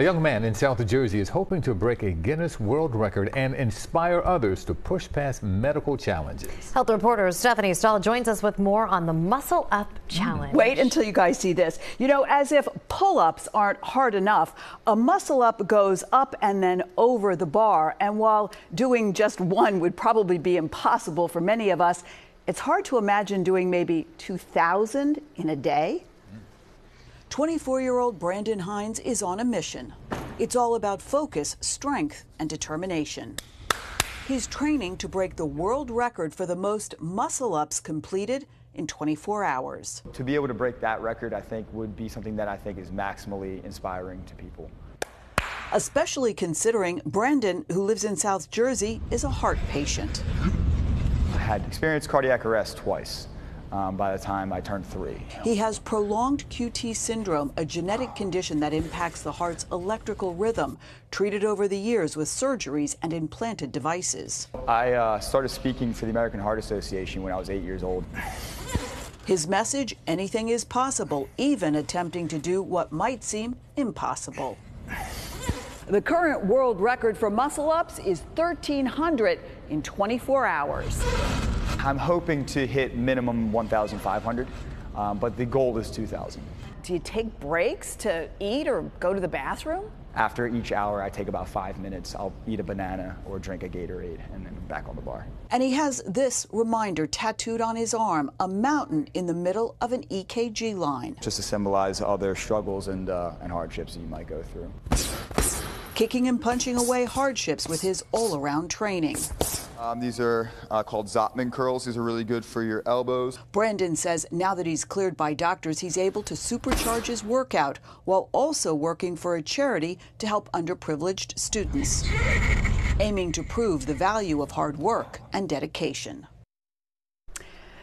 A young man in South Jersey is hoping to break a Guinness World Record and inspire others to push past medical challenges. Health reporter Stephanie Stahl joins us with more on the Muscle Up Challenge. Wait until you guys see this. You know, as if pull ups aren't hard enough, a muscle up goes up and then over the bar. And while doing just one would probably be impossible for many of us, it's hard to imagine doing maybe 2,000 in a day. 24 year old Brandon Hines is on a mission. It's all about focus, strength, and determination. He's training to break the world record for the most muscle ups completed in 24 hours. To be able to break that record, I think, would be something that I think is maximally inspiring to people. Especially considering Brandon, who lives in South Jersey, is a heart patient. I had experienced cardiac arrest twice um, by the time I turned three. He has prolonged QT syndrome, a genetic condition that impacts the heart's electrical rhythm, treated over the years with surgeries and implanted devices. I uh, started speaking for the American Heart Association when I was eight years old. His message anything is possible, even attempting to do what might seem impossible. The current world record for muscle ups is 1,300 in 24 hours. I'm hoping to hit minimum 1,500, um, but the goal is 2,000. Do you take breaks to eat or go to the bathroom? After each hour, I take about five minutes. I'll eat a banana or drink a Gatorade and then back on the bar. And he has this reminder tattooed on his arm a mountain in the middle of an EKG line. Just to symbolize other struggles and, uh, and hardships that you might go through. Kicking and punching away hardships with his all around training. Um, these are uh, called Zottman curls. These are really good for your elbows. Brandon says now that he's cleared by doctors, he's able to supercharge his workout while also working for a charity to help underprivileged students, aiming to prove the value of hard work and dedication.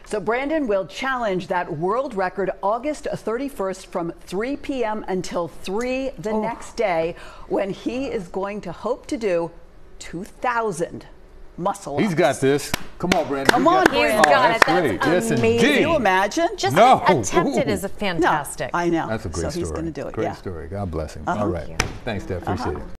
So Brandon will challenge that world record August 31st from 3 p.m. until 3 the oh. next day when he is going to hope to do 2,000 muscle. He's got this. Come on, Brandon. Come on, Brandon. He's oh, got it. That's great. amazing. Yes, Can you imagine? Just no. attempt it is a fantastic. No, I know. That's a great so story. he's going to do it. Great yeah. story. God bless him. Uh-huh. All right. Thanks, Steph. Appreciate uh-huh. it.